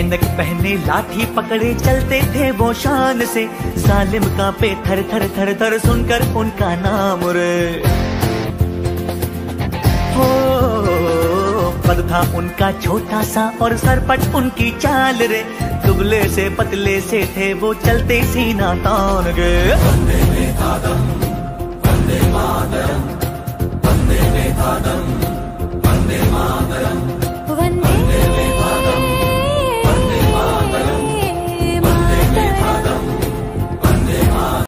ऐनक पहने लाठी पकड़े चलते थे वो शान से। जालिम का पे थर थर थर थर सुनकर उनका नाम रे। हो, पद था उनका छोटा सा और सरपट उनकी चाल रे। दुबले से पतले से थे वो चलते सीना तान गे।